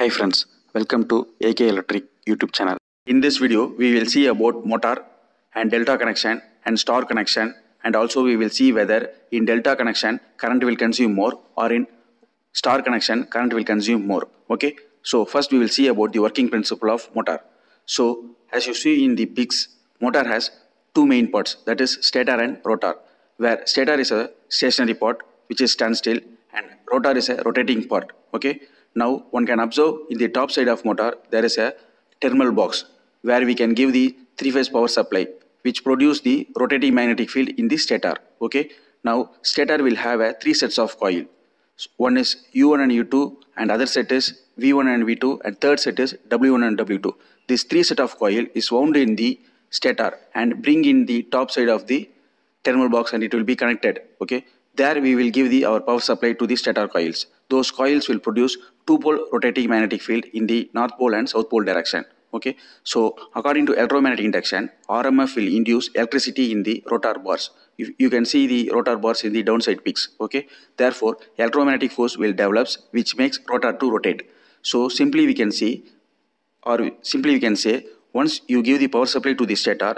Hi friends, welcome to AK Electric YouTube channel. In this video, we will see about motor and delta connection and star connection and also we will see whether in delta connection current will consume more or in star connection current will consume more. Okay, so first we will see about the working principle of motor. So as you see in the pics, motor has two main parts that is stator and rotor where stator is a stationary part which is standstill and rotor is a rotating part okay now one can observe in the top side of motor there is a terminal box where we can give the three phase power supply which produce the rotating magnetic field in the stator okay? Now stator will have a three sets of coil. One is u1 and u2 and other set is v1 and v2 and third set is w1 and w2 this three set of coil is wound in the stator and bring in the top side of the terminal box and it will be connected okay? There we will give the our power supply to the stator coils. Those coils will produce two pole rotating magnetic field in the north pole and south pole direction okay? So according to electromagnetic induction rmf will induce electricity in the rotor bars. You, you can see the rotor bars in the downside peaks okay? Therefore electromagnetic force will develops which makes rotor to rotate. So simply we can see or simply we can say once you give the power supply to the stator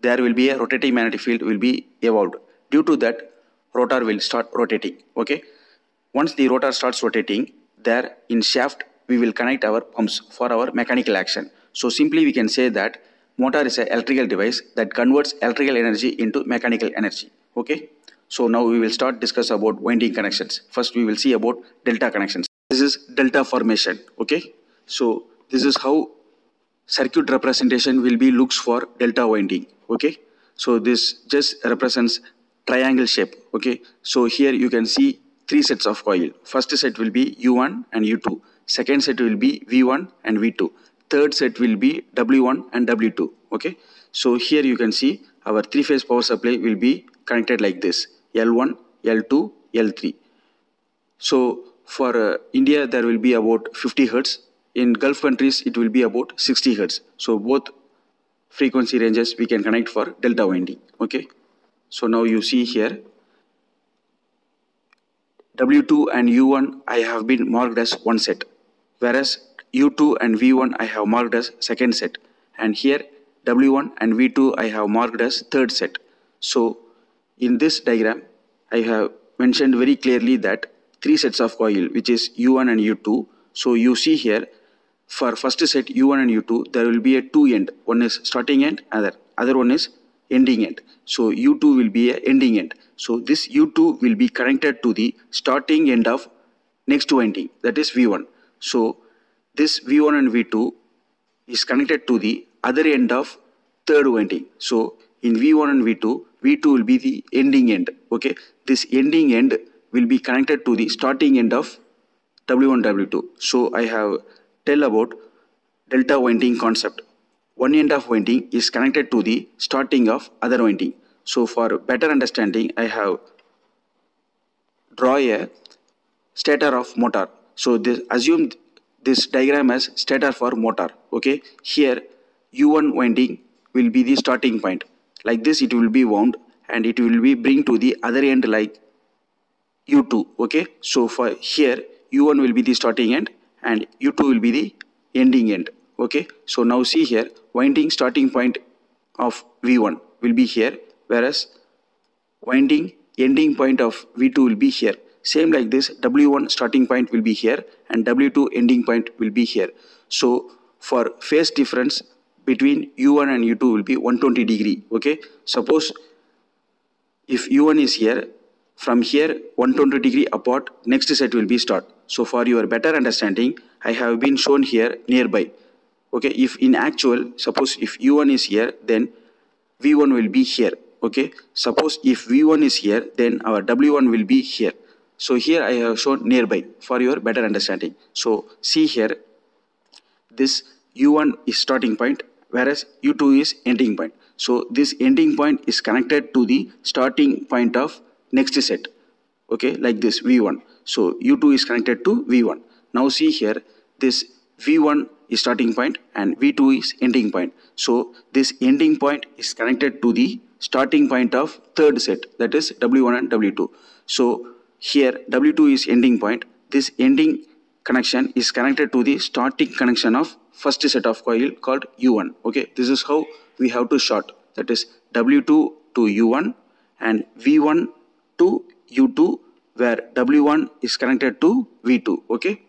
there will be a rotating magnetic field will be evolved. Due to that rotor will start rotating okay? Once the rotor starts rotating there in shaft we will connect our pumps for our mechanical action. So simply we can say that motor is an electrical device that converts electrical energy into mechanical energy. Okay? So now we will start discuss about winding connections. First we will see about delta connections. This is delta formation. Okay? So this is how circuit representation will be looks for delta winding. Okay? So this just represents triangle shape. Okay? So here you can see three sets of coil first set will be u1 and u2 second set will be v1 and v2 third set will be w1 and w2 okay? So here you can see our three phase power supply will be connected like this. L1 l2 l3 so for uh, india there will be about 50 hertz. In gulf countries it will be about 60 hertz. So both frequency ranges we can connect for delta winding. Okay? So now you see here w2 and u1 i have been marked as one set. Whereas u2 and v1 i have marked as second set. And here w1 and v2 i have marked as third set. So in this diagram i have mentioned very clearly that three sets of coil which is u1 and u2 so you see here for first set u1 and u2 there will be a two end. One is starting end other other one is ending end. So u2 will be a ending end. So this u2 will be connected to the starting end of next to ending that is v1 so this v1 and v2 is connected to the other end of third winding so in v1 and v2 v2 will be the ending end okay? This ending end will be connected to the starting end of w1 w2 so i have tell about delta winding concept. One end of winding is connected to the starting of other winding. So for better understanding, I have draw a stator of motor. So this assume this diagram as stator for motor. Okay, here U1 winding will be the starting point. Like this, it will be wound and it will be bring to the other end like U2. Okay, so for here U1 will be the starting end and u2 will be the ending end okay so now see here winding starting point of v1 will be here whereas winding ending point of v2 will be here. Same like this w1 starting point will be here and w2 ending point will be here. So for phase difference between u1 and u2 will be 120 degree okay? Suppose if u1 is here from here 120 degree apart next set will be start. So for your better understanding i have been shown here nearby okay if in actual suppose if u1 is here then v1 will be here. Okay suppose if v1 is here then our w1 will be here. So here i have shown nearby for your better understanding. So see here this u1 is starting point whereas u2 is ending point. So this ending point is connected to the starting point of next set. Okay like this v1 so u2 is connected to v1 now see here this v1 is starting point and v2 is ending point so this ending point is connected to the starting point of third set that is w1 and w2 so here w2 is ending point this ending connection is connected to the starting connection of first set of coil called U1. Okay, this is how we have to short. That is W2 to U1 and V1 to U2 where W1 is connected to V2. Okay.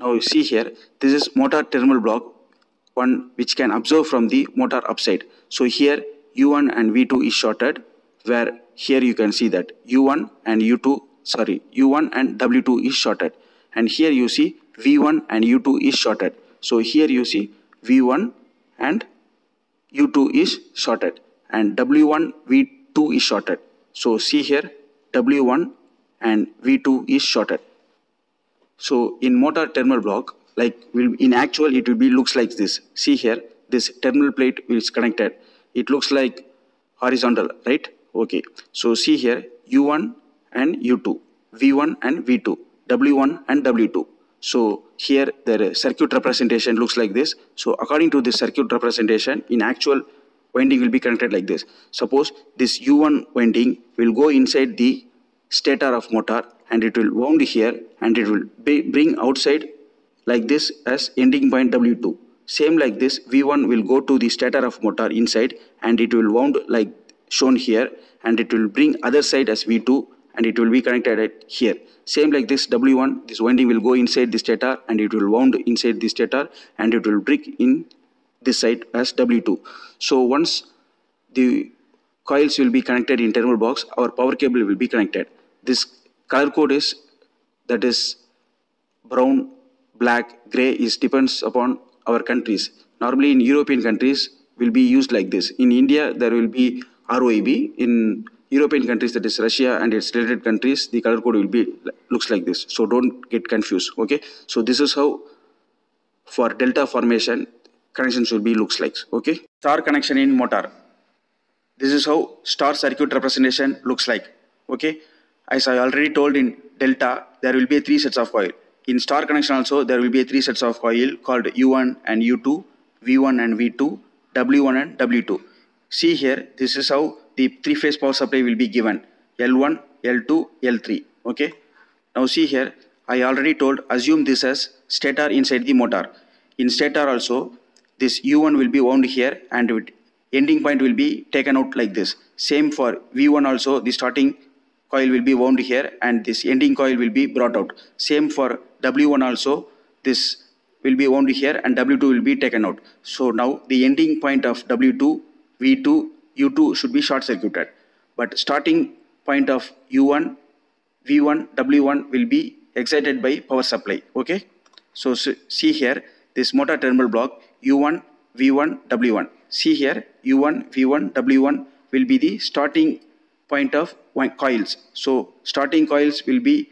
Now you see here, this is motor terminal block one which can observe from the motor upside. So here U1 and V2 is shorted where here you can see that U1 and U2 sorry U1 and W2 is shorted and here you see V1 and U2 is shorted. So here you see V1 and U2 is shorted and W1 V2 is shorted. So see here W1 and V2 is shorted. So in motor terminal block like will in actual it will be looks like this. See here this terminal plate is connected. It looks like horizontal right okay. So see here U1 and U2 V1 and V2 W1 and W2 so here the circuit representation looks like this. So according to this circuit representation, in actual winding will be connected like this. Suppose this U1 winding will go inside the stator of motor and it will wound here and it will be, bring outside like this as ending point W2. Same like this, V1 will go to the stator of motor inside and it will wound like shown here and it will bring other side as V2 and it will be connected at here. Same like this W1, this winding will go inside the stator and it will wound inside the stator and it will break in this side as W2. So once the coils will be connected in terminal box, our power cable will be connected. This color code is that is brown, black, gray is depends upon our countries. Normally in European countries will be used like this. In India there will be ROAB. In European countries, that is Russia and its related countries, the color code will be looks like this. So don't get confused. Okay. So this is how for delta formation connection should be looks like. Okay. Star connection in motor. This is how star circuit representation looks like. Okay. As I already told in delta, there will be three sets of coil. In star connection also, there will be three sets of coil called U1 and U2, V1 and V2, W1 and W2. See here, this is how the three phase power supply will be given L1, L2, L3. Okay. Now see here, I already told assume this as stator inside the motor. In stator also, this U1 will be wound here and ending point will be taken out like this. Same for V1 also, the starting coil will be wound here and this ending coil will be brought out. Same for W1 also, this will be wound here and W2 will be taken out. So now the ending point of W2, V2 U2 should be short circuited. But starting point of U1, V1, W1 will be excited by power supply. Okay. So see here this motor terminal block U1, V1, W1. See here U1, V1, W1 will be the starting point of coils. So starting coils will be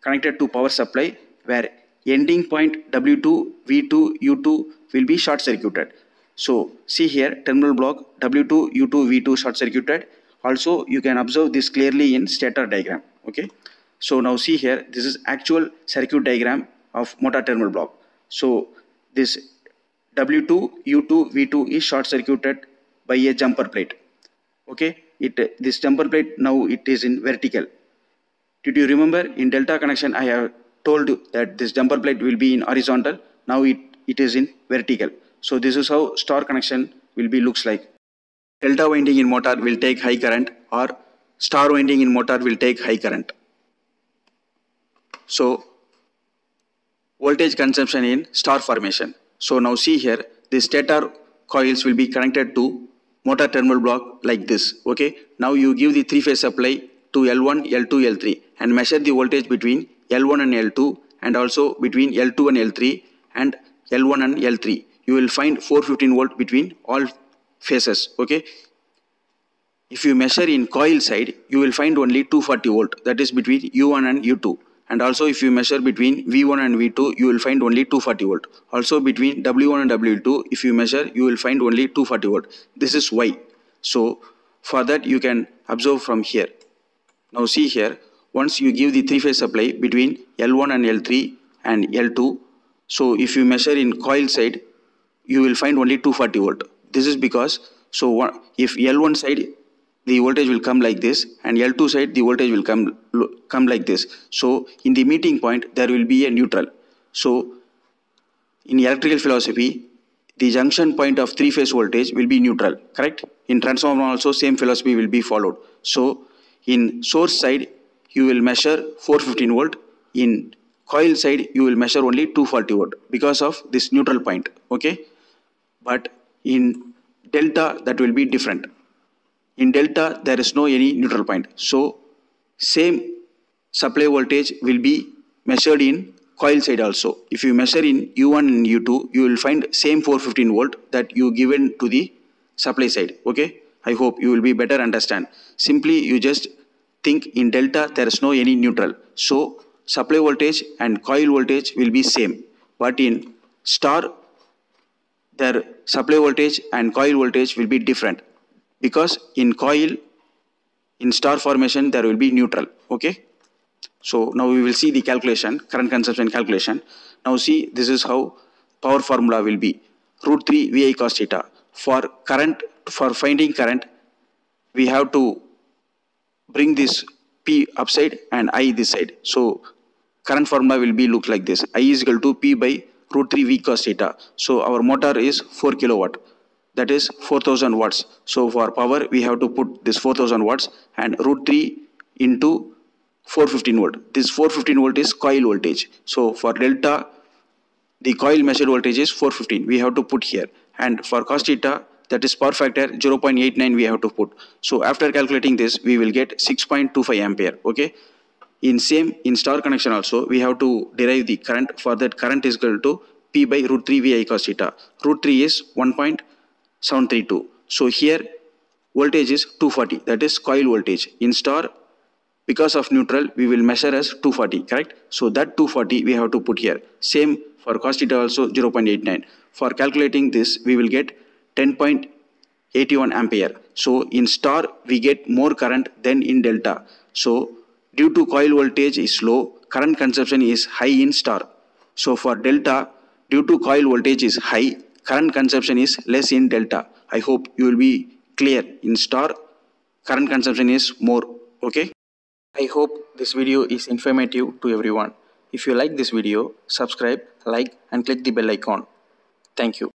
connected to power supply where ending point W2, V2, U2 will be short circuited. So see here terminal block W2, U2, V2 short circuited. Also you can observe this clearly in stator diagram. Okay. So now see here this is actual circuit diagram of motor terminal block. So this W2, U2, V2 is short circuited by a jumper plate. Okay. It this jumper plate now it is in vertical. Did you remember in delta connection I have told you that this jumper plate will be in horizontal. Now it, it is in vertical. So this is how star connection will be looks like. Delta winding in motor will take high current or star winding in motor will take high current. So voltage consumption in star formation. So now see here the stator coils will be connected to motor terminal block like this. Okay. Now you give the three phase supply to L1, L2, L3 and measure the voltage between L1 and L2 and also between L2 and L3 and L1 and L3 you will find 415 volt between all phases okay if you measure in coil side you will find only 240 volt that is between u1 and u2 and also if you measure between v1 and v2 you will find only 240 volt. Also between w1 and w2 if you measure you will find only 240 volt. This is why. So for that you can observe from here. Now see here. Once you give the three phase supply between L1 and L3 and L2 so if you measure in coil side you will find only 240 volt. This is because, so if L1 side the voltage will come like this and L2 side the voltage will come come like this. So in the meeting point there will be a neutral. So in electrical philosophy the junction point of three phase voltage will be neutral correct? In transformer also same philosophy will be followed. So in source side you will measure 415 volt. In coil side you will measure only 240 volt because of this neutral point okay? But in delta that will be different in delta there is no any neutral point. So same supply voltage will be measured in coil side also. If you measure in u1 and u2 you will find same 415 volt that you given to the supply side okay? I hope you will be better understand. Simply you just think in delta there is no any neutral. So supply voltage and coil voltage will be same. But in star their supply voltage and coil voltage will be different because in coil in star formation there will be neutral okay? So now we will see the calculation current consumption calculation. Now see this is how power formula will be. Root 3 vi cos theta. For current for finding current we have to bring this p upside and i this side. So current formula will be look like this. I is equal to p by root 3 v cos theta. So our motor is 4 kilowatt that is 4000 watts. So for power we have to put this 4000 watts and root 3 into 415 volt. This 415 volt is coil voltage. So for delta the coil measured voltage is 415 we have to put here and for cos theta that is power factor 0.89 we have to put. So after calculating this we will get 6.25 ampere okay. In same in star connection also we have to derive the current for that current is equal to P by root 3 VI cos theta. Root 3 is 1. 732. So here voltage is 240 that is coil voltage. In star because of neutral we will measure as 240 correct. So that 240 we have to put here. Same for cos theta also 0.89. For calculating this we will get 10.81 ampere. So in star we get more current than in delta. So due to coil voltage is low current consumption is high in star. So for delta due to coil voltage is high current consumption is less in delta. I hope you will be clear in star current consumption is more okay. I hope this video is informative to everyone. If you like this video, subscribe, like and click the bell icon. Thank you.